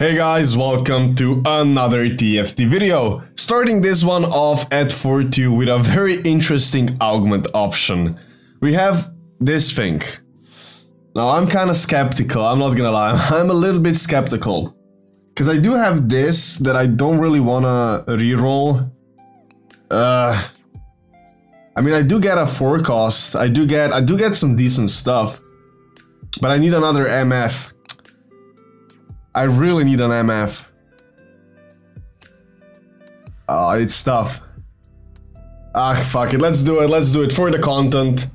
Hey guys, welcome to another TFT video. Starting this one off at 4-2 with a very interesting augment option. We have this thing. Now I'm kind of skeptical, I'm not gonna lie, I'm a little bit skeptical. Because I do have this that I don't really want to reroll. Uh, I mean, I do get a forecast, I do get, I do get some decent stuff. But I need another MF I really need an MF. Ah, uh, it's tough. Ah, fuck it. Let's do it. Let's do it for the content.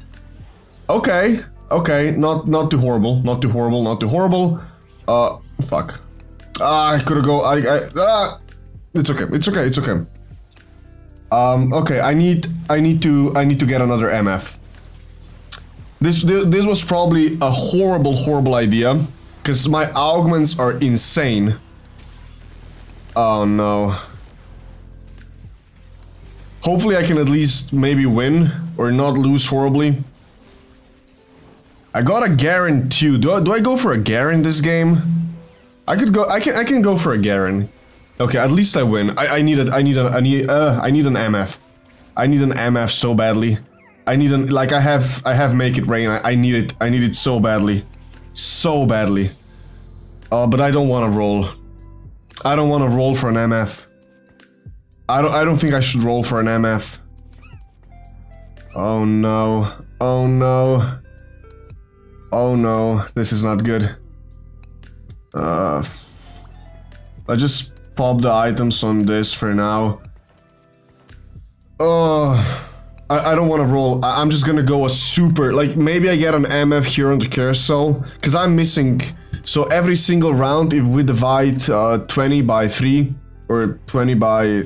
Okay. Okay. Not not too horrible. Not too horrible. Not too horrible. Uh, fuck. Ah, I could go. I. I. Ah. It's okay. It's okay. It's okay. Um. Okay. I need. I need to. I need to get another MF. This. This was probably a horrible, horrible idea. Because my augments are insane. Oh no. Hopefully I can at least maybe win or not lose horribly. I got a Garen too. Do I, do I go for a Garen this game? I could go. I can. I can go for a Garen. Okay, at least I win. I, I need a. I need a. I need. Uh. I need an MF. I need an MF so badly. I need an. Like I have. I have make it rain. I, I need it. I need it so badly so badly. Uh, but I don't want to roll. I don't want to roll for an MF. I don't. I don't think I should roll for an MF. Oh no! Oh no! Oh no! This is not good. Uh, I just pop the items on this for now. Oh. I, I don't want to roll. I, am just gonna go a super, like maybe I get an MF here on the carousel, because I'm missing, so every single round, if we divide uh, 20 by 3, or 20 by,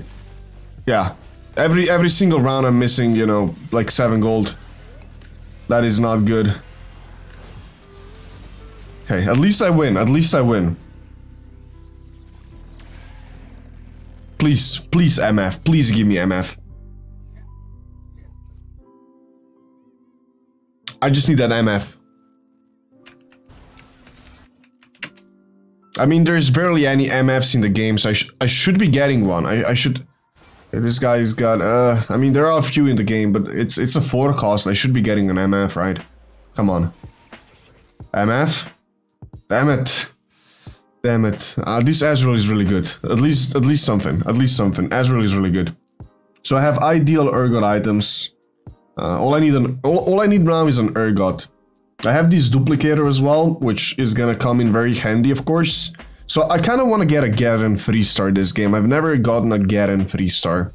yeah, every every single round I'm missing, you know, like 7 gold. That is not good. Okay, at least I win, at least I win. Please, please MF, please give me MF. I just need that MF. I mean, there's barely any MFs in the game, so I, sh I should be getting one. I, I should... This guy's got... Uh, I mean, there are a few in the game, but it's it's a forecast. I should be getting an MF, right? Come on. MF? Damn it. Damn it. Uh, this Ezreal is really good. At least, at least something. At least something. Ezreal is really good. So I have ideal Urgot items. Uh, all I need an all, all I need now is an Urgot. I have this duplicator as well, which is gonna come in very handy, of course. So I kind of want to get a Garen 3-star this game. I've never gotten a Garen 3-star.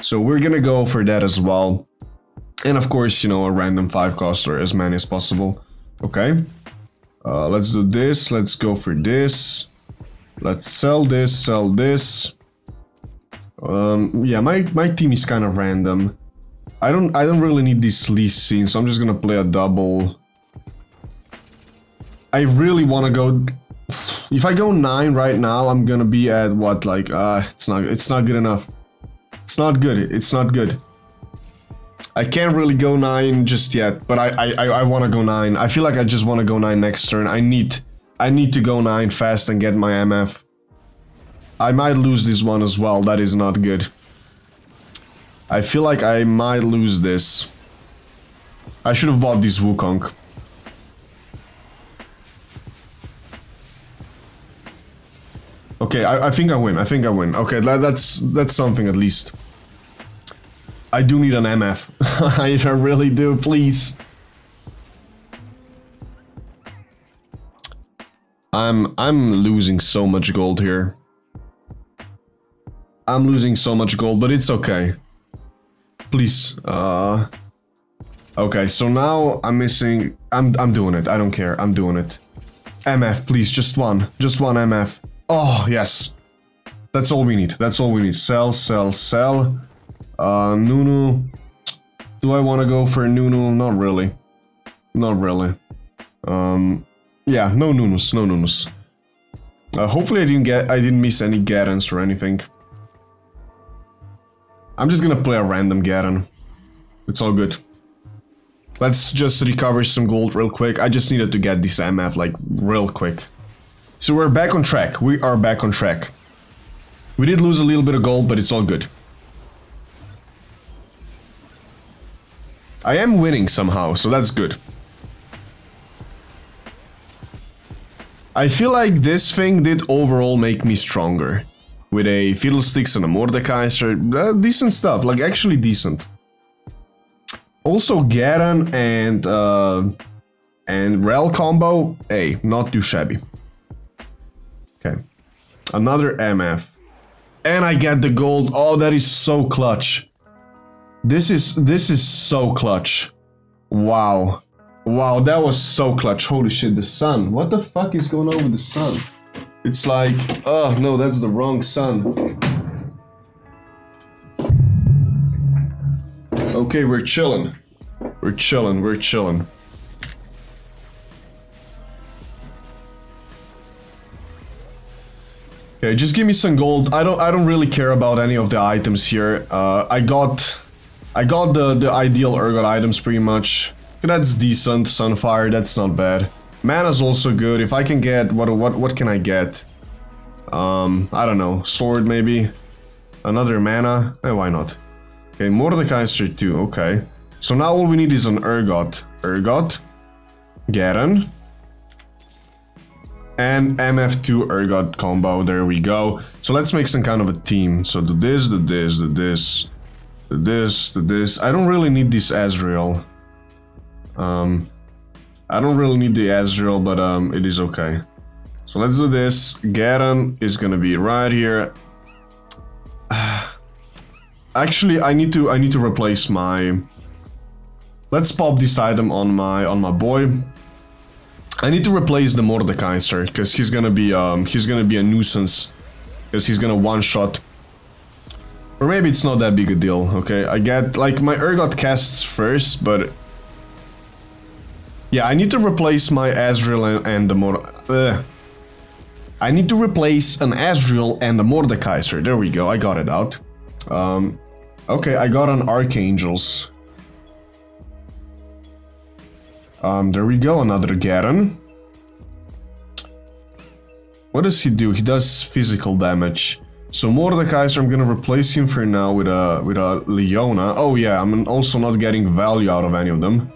So we're gonna go for that as well. And of course, you know, a random 5-coster, as many as possible. Okay. Uh, let's do this. Let's go for this. Let's sell this, sell this. Um, yeah, my, my team is kind of random. I don't I don't really need this Lee Sin, so I'm just gonna play a double. I really wanna go if I go 9 right now, I'm gonna be at what like uh it's not it's not good enough. It's not good, it's not good. I can't really go 9 just yet, but I I, I wanna go 9. I feel like I just wanna go 9 next turn. I need I need to go 9 fast and get my MF. I might lose this one as well, that is not good. I feel like I might lose this. I should have bought this Wukong. Okay, I, I, think I win. I think I win. Okay, that, that's that's something at least. I do need an MF. I really do, please. I'm I'm losing so much gold here. I'm losing so much gold, but it's okay please. Uh, okay, so now I'm missing... I'm, I'm doing it. I don't care. I'm doing it. MF, please. Just one. Just one MF. Oh, yes. That's all we need. That's all we need. Sell, sell, sell. Uh, Nunu. Do I want to go for Nunu? Not really. Not really. Um, yeah, no Nunus, no Nunus. Uh, hopefully I didn't get, I didn't miss any Garens or anything. I'm just gonna play a random Garen. It's all good. Let's just recover some gold real quick. I just needed to get this MF like real quick. So we're back on track. We are back on track. We did lose a little bit of gold, but it's all good. I am winning somehow, so that's good. I feel like this thing did overall make me stronger. With a Fiddlesticks and a Mordekaiser, uh, decent stuff, like actually decent. Also Garen and uh, and Rell combo, hey, not too shabby. Okay, another MF. And I get the gold, oh that is so clutch. This is, this is so clutch. Wow. Wow, that was so clutch. Holy shit, the sun. What the fuck is going on with the sun? It's like, oh no, that's the wrong sun. Okay, we're chilling. We're chilling, we're chilling. Okay, just give me some gold. I don't I don't really care about any of the items here. Uh, I got I got the, the ideal Urgot items pretty much. That's decent, Sunfire, that's not bad. Mana's also good. If I can get what what what can I get? Um, I don't know. Sword maybe. Another mana. Eh, why not? Okay, Mordekaiser too. Okay. So now all we need is an Urgot. Urgot. Garen. And MF2 Urgot combo. There we go. So let's make some kind of a team. So do this, do this, do this, do this, do this. I don't really need this Ezreal. Um, I don't really need the Ezreal, but um, it is okay. So let's do this. Garen is gonna be right here. Actually, I need to I need to replace my. Let's pop this item on my on my boy. I need to replace the Mordekaiser because he's gonna be um he's gonna be a nuisance because he's gonna one shot. Or maybe it's not that big a deal. Okay, I get like my Urgot casts first, but yeah, I need to replace my Ezreal and, and the Mord... Uh, I need to replace an Ezreal and a Mordekaiser. There we go, I got it out. Um, okay, I got an Archangels. Um, there we go, another Garen. What does he do? He does physical damage. So Mordekaiser, I'm gonna replace him for now with a with a Leona. Oh yeah, I'm also not getting value out of any of them.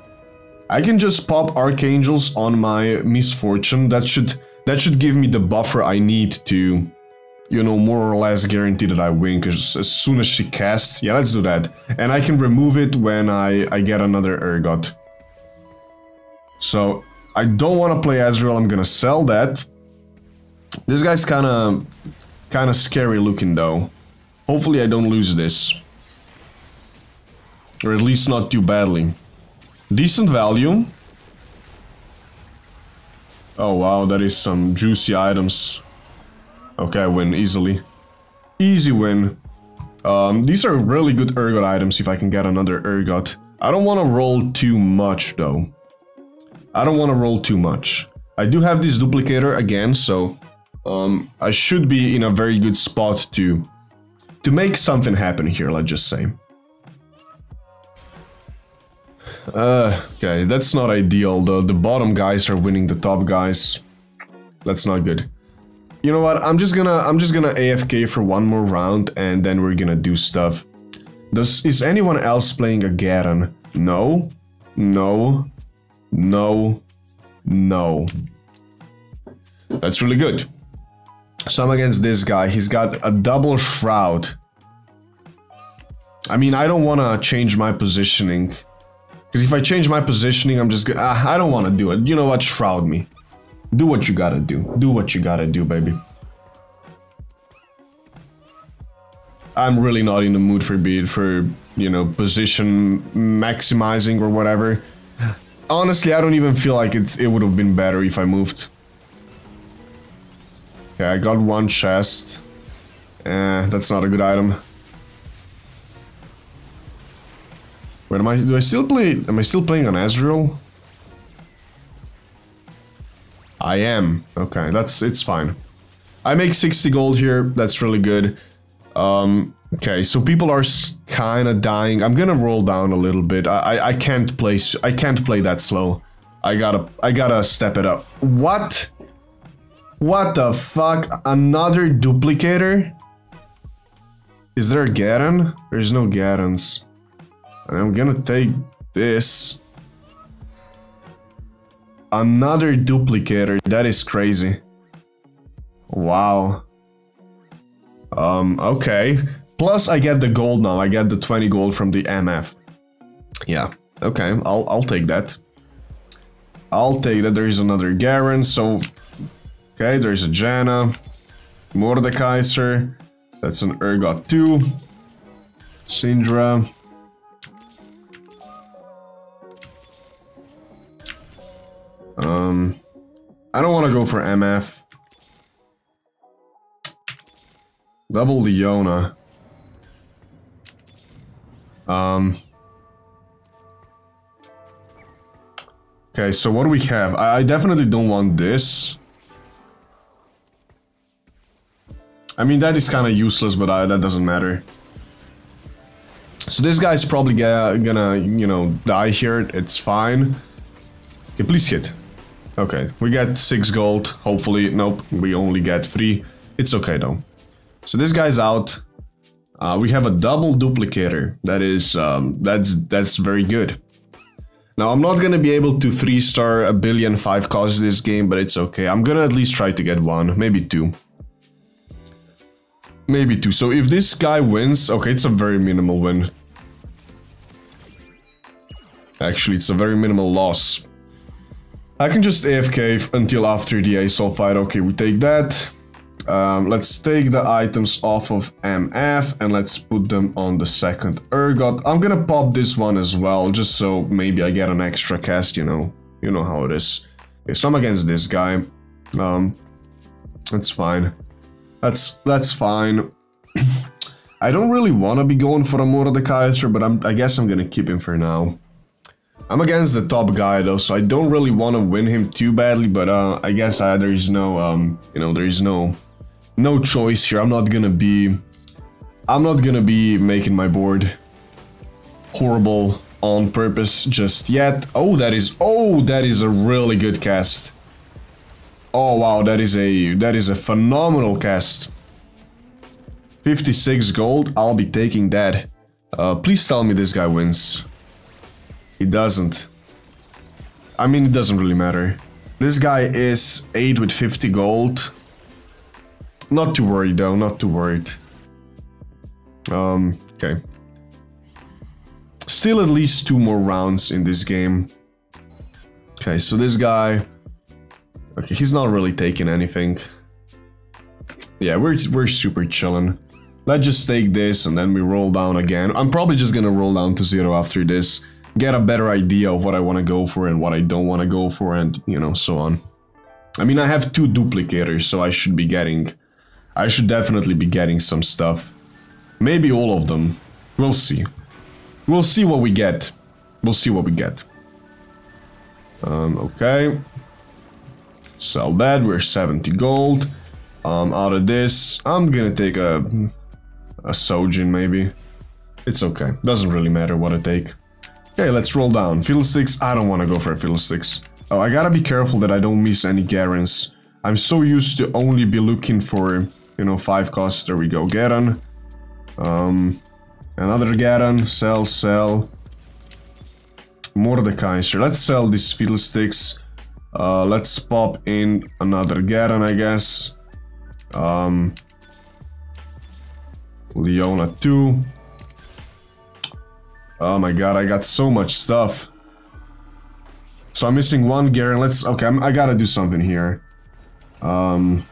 I can just pop Archangels on my Miss Fortune. That should that should give me the buffer I need to, you know, more or less guarantee that I win. Because as soon as she casts, yeah, let's do that. And I can remove it when I I get another Urgot. So I don't want to play Ezreal. I'm gonna sell that. This guy's kind of kind of scary looking though. Hopefully I don't lose this. Or at least not too badly. Decent value. Oh wow, that is some juicy items. Okay, I win easily. Easy win. Um, these are really good Urgot items if I can get another Urgot. I don't want to roll too much though. I don't want to roll too much. I do have this duplicator again, so um, I should be in a very good spot to to make something happen here, let's just say. Uh, okay, that's not ideal. The, the bottom guys are winning the top guys. That's not good. You know what? I'm just gonna I'm just gonna AFK for one more round and then we're gonna do stuff. Does is anyone else playing a Garen? No. No. No. No. That's really good. So I'm against this guy. He's got a double shroud. I mean, I don't want to change my positioning. Because if I change my positioning, I'm just gonna... Uh, I don't want to do it. You know what? Shroud me. Do what you gotta do. Do what you gotta do, baby. I'm really not in the mood for beat for, you know, position maximizing or whatever. Honestly, I don't even feel like it's, it would have been better if I moved. Okay, I got one chest. Eh, that's not a good item. I? Do I still play? Am I still playing on Ezreal? I am. Okay, that's it's fine. I make 60 gold here. That's really good. Um, okay, so people are kind of dying. I'm gonna roll down a little bit. I, I I can't play. I can't play that slow. I gotta I gotta step it up. What? What the fuck? Another duplicator? Is there a Garen? There's no Garens. I'm gonna take this. Another duplicator. That is crazy. Wow. Um, okay. Plus I get the gold now. I get the 20 gold from the MF. Yeah. Okay, I'll I'll take that. I'll take that. There is another Garen, so okay, there's a Janna. Mordekaiser. That's an Urgot 2. Syndra. Um, I don't want to go for MF. Double Leona. Um. Okay, so what do we have? I, I definitely don't want this. I mean, that is kind of useless, but I, that doesn't matter. So this guy's probably gonna, you know, die here. It's fine. Okay, please hit. Okay, we get 6 gold, hopefully. Nope, we only get 3. It's okay though. So this guy's out. Uh, we have a double duplicator. That is, um, that's, that's very good. Now, I'm not gonna be able to 3-star a billion 5 cost this game, but it's okay. I'm gonna at least try to get one, maybe two. Maybe two. So if this guy wins, okay, it's a very minimal win. Actually, it's a very minimal loss. I can just AFK until after the Asol fight. Okay, we take that. Um, let's take the items off of MF and let's put them on the second Urgot. I'm gonna pop this one as well, just so maybe I get an extra cast, you know. You know how it is. Okay, so I'm against this guy. Um, that's fine. That's that's fine. I don't really want to be going for a Mordekaiser, but I'm, I guess I'm gonna keep him for now. I'm against the top guy though, so I don't really want to win him too badly, but uh, I guess uh, there is no, um, you know, there is no, no choice here. I'm not gonna be, I'm not gonna be making my board horrible on purpose just yet. Oh, that is, oh, that is a really good cast. Oh wow, that is a that is a phenomenal cast. 56 gold, I'll be taking that. Uh, please tell me this guy wins. He doesn't. I mean, it doesn't really matter. This guy is 8 with 50 gold. Not too worried though, not too worried. Um, okay. Still at least two more rounds in this game. Okay, so this guy... Okay, he's not really taking anything. Yeah, we're, we're super chilling. Let's just take this and then we roll down again. I'm probably just gonna roll down to zero after this. Get a better idea of what I want to go for and what I don't want to go for and, you know, so on. I mean, I have two duplicators, so I should be getting... I should definitely be getting some stuff. Maybe all of them. We'll see. We'll see what we get. We'll see what we get. Um, okay. Sell that, we're 70 gold. Um, out of this, I'm gonna take a, a Sojin maybe. It's okay, doesn't really matter what I take. Okay, let's roll down. Fiddlesticks, I don't want to go for a Fiddlesticks. Oh, I gotta be careful that I don't miss any Garens. I'm so used to only be looking for, you know, 5 costs. There we go, Garen. Um, another Garen, sell, sell. Mordekaiser, let's sell these Fiddlesticks. Uh, let's pop in another Garen, I guess. Um, Leona 2. Oh my god, I got so much stuff. So I'm missing one Garen. Let's... Okay, I'm, i got to do something here. Um,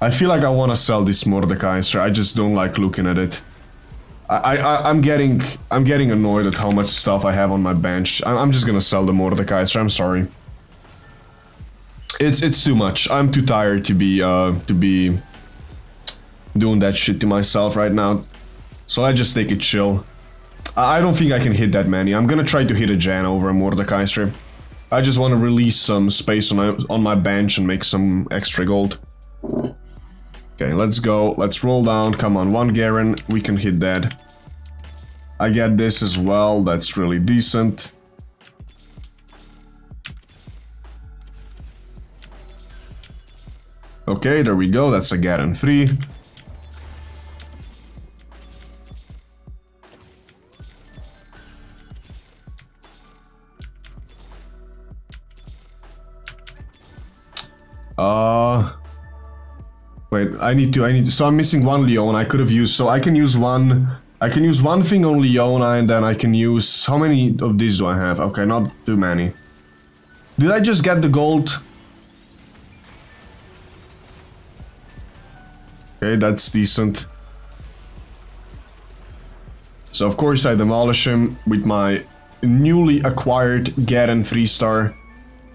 I feel like I want to sell this Mordekaiser. I just don't like looking at it. I, I, I'm getting I'm getting annoyed at how much stuff I have on my bench. I'm, I'm just gonna sell the Mordekaiser. I'm sorry. It's it's too much. I'm too tired to be uh to be doing that shit to myself right now. So I just take it chill. I, don't think I can hit that many. I'm gonna try to hit a Jan over a Mordekaiser. I just want to release some space on my, on my bench and make some extra gold. Okay, let's go. Let's roll down. Come on, one Garen. We can hit that. I get this as well. That's really decent. Okay, there we go. That's a Garen 3. Uh... Wait, I need to, I need so I'm missing one Leona I could have used, so I can use one, I can use one thing on Leona and then I can use, how many of these do I have? Okay, not too many. Did I just get the gold? Okay, that's decent. So of course I demolish him with my newly acquired Garen 3 star.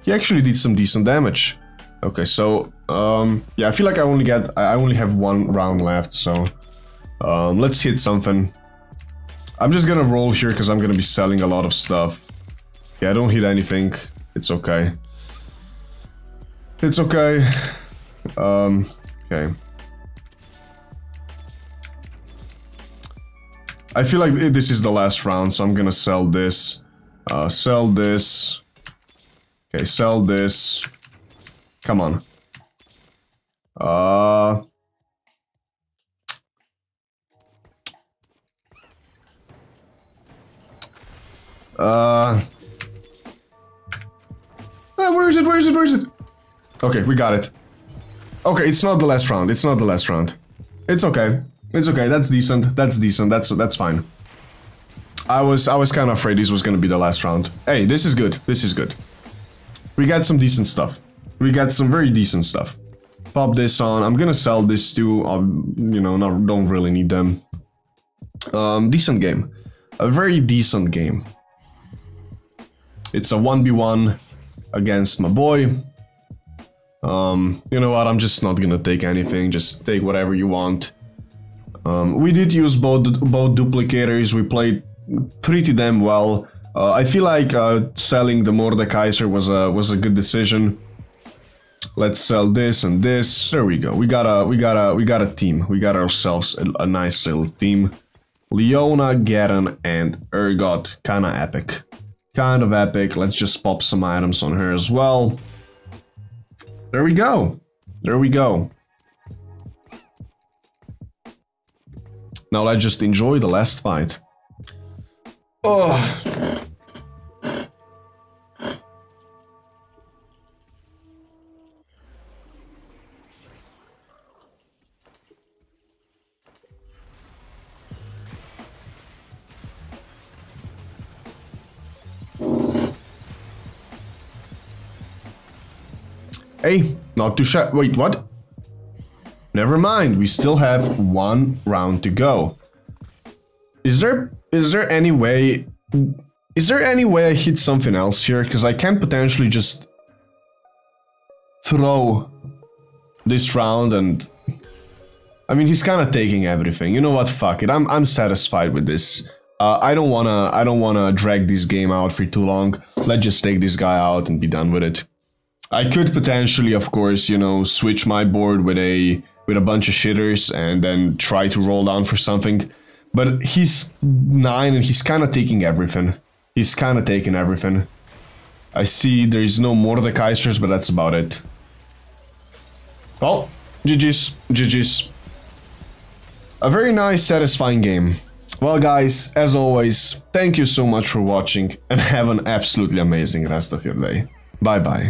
He actually did some decent damage. Okay, so um, yeah, I feel like I only get I only have one round left, so um, let's hit something. I'm just gonna roll here because I'm gonna be selling a lot of stuff. Yeah, I don't hit anything. It's okay. It's okay. Um, okay. I feel like this is the last round, so I'm gonna sell this. Uh, sell this. Okay, sell this. Come on. Uh... Uh... Uh, where is it? Where is it? Where is it? Okay, we got it. Okay, it's not the last round. It's not the last round. It's okay. It's okay. That's decent. That's decent. That's that's fine. I was I was kind of afraid this was gonna be the last round. Hey, this is good. This is good. We got some decent stuff. We got some very decent stuff. Pop this on. I'm gonna sell this too. Um, you know, not don't really need them. Um, decent game. A very decent game. It's a 1v1 against my boy. Um, you know what, I'm just not gonna take anything, just take whatever you want. Um, we did use both, both duplicators, we played pretty damn well. Uh, I feel like uh, selling the Mordekaiser was a was a good decision. Let's sell this and this. There we go. We got a we got a we got a team. We got ourselves a, a nice little team. Leona, Garen, and Urgot. Kinda epic. Kind of epic. Let's just pop some items on her as well. There we go. There we go. Now let's just enjoy the last fight. Oh. Hey, not too shy. Wait, what? Never mind, we still have one round to go. Is there is there any way is there any way I hit something else here? Because I can potentially just throw this round and I mean he's kind of taking everything. You know what? Fuck it. I'm I'm satisfied with this. Uh, I don't wanna I don't wanna drag this game out for too long. Let's just take this guy out and be done with it. I could potentially, of course, you know, switch my board with a with a bunch of shitters and then try to roll down for something. But he's nine and he's kind of taking everything. He's kind of taking everything. I see there's no Mordekaisers, but that's about it. Oh, well, GG's, GG's. A very nice, satisfying game. Well guys, as always, thank you so much for watching and have an absolutely amazing rest of your day. Bye bye.